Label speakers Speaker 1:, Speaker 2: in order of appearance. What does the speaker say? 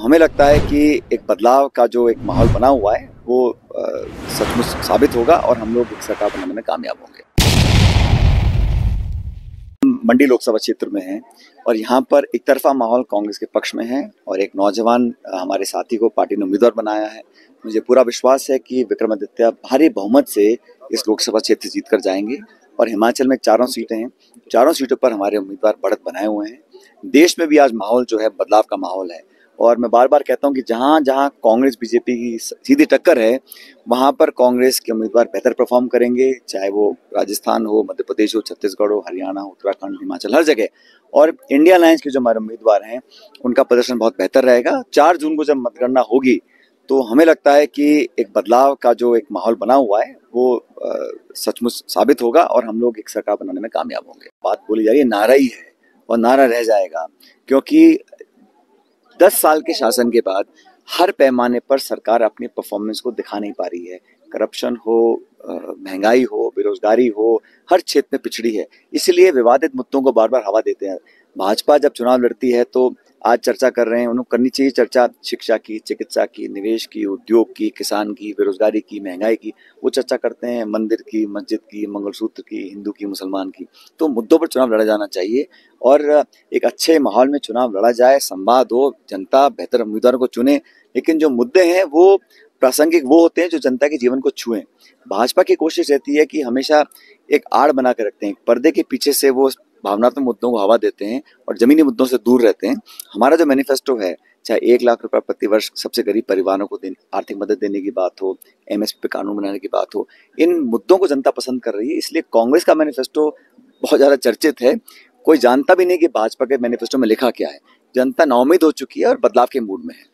Speaker 1: हमें लगता है कि एक बदलाव का जो एक माहौल बना हुआ है, वो सचमुच साबित होगा और हम लोग एक सरकार बनाने में कामयाब होंगे। मंडी लोकसभा क्षेत्र में हैं और यहाँ पर एक तरफा माहौल कांग्रेस के पक्ष में है और एक नौजवान हमारे साथी को पार्टी ने उम्मीदवार बनाया है। मुझे पूरा विश्वास है कि विक्रमादित्य भारी बहुमत से इस लोकसभा क्षेत्र जीत कर जाएँगे और हिमाचल में चारों सीटें हैं। चारों सीटों पर हमारे उम्मीदवार बढ़त बनाए हुए हैं। देश में भी आज माहौल जो है, बदलाव का माहौल है। और मैं बार बार कहता हूँ कि जहाँ जहाँ कांग्रेस, बीजेपी की सीधी टक्कर है, वहाँ पर कांग्रेस के उम्मीदवार बेहतर परफॉर्म करेंगे, चाहे वो राजस्थान हो, मध्य प्रदेश हो, छत्तीसगढ़ हो, हरियाणा हो, उत्तराखंड, हिमाचल, हर जगह। और इंडिया लाइन्स के जो हमारे उम्मीदवार हैं, उनका प्रदर्शन बहुत बेहतर रहेगा। चार जून को जब मतगणना होगी तो हमें लगता है कि एक बदलाव का जो एक माहौल बना हुआ है, वो सचमुच साबित होगा और हम लोग एक सरकार बनाने में कामयाब होंगे। बात बोली जा रही है, नारा ही है और नारा रह जाएगा, क्योंकि दस साल के शासन के बाद हर पैमाने पर सरकार अपने परफॉर्मेंस को दिखा नहीं पा रही है। करप्शन हो महँगाई हो, बेरोजगारी हो, हर क्षेत्र में पिछड़ी है। इसलिए विवादित मुद्दों को बार बार हवा देते हैं। भाजपा जब चुनाव लड़ती है तो आज चर्चा कर रहे हैं। उन्हें करनी चाहिए चर्चा, शिक्षा की, चिकित्सा की, निवेश की, उद्योग की, किसान की, बेरोजगारी की, महँगाई की, वो चर्चा करते हैं। मंदिर की, मस्जिद की, मंगलसूत्र की, हिंदू की, मुसलमान की। तो मुद्दों पर चुनाव लड़ा जाना चाहिए और एक अच्छे माहौल में चुनाव लड़ा जाए, संवाद हो, जनता बेहतर उम्मीदवारों को चुने। लेकिन जो मुद्दे हैं, वो प्रासंगिक वो होते हैं जो जनता के जीवन को छुएँ। भाजपा की कोशिश रहती है कि हमेशा एक आड़ बना के रखते हैं। पर्दे के पीछे से वो भावनात्मक मुद्दों को हवा देते हैं और जमीनी मुद्दों से दूर रहते हैं। हमारा जो मैनिफेस्टो है, चाहे एक लाख रुपए प्रति वर्ष सबसे गरीब परिवारों को देने, आर्थिक मदद देने की बात हो एमएसपी पे कानून बनाने की बात हो, इन मुद्दों को जनता पसंद कर रही है, इसलिए कांग्रेस का मैनिफेस्टो बहुत ज़्यादा चर्चित है। कोई जानता भी नहीं कि भाजपा के मैनिफेस्टो में लिखा क्या है। जनता नाउमीद हो चुकी है और बदलाव के मूड में है।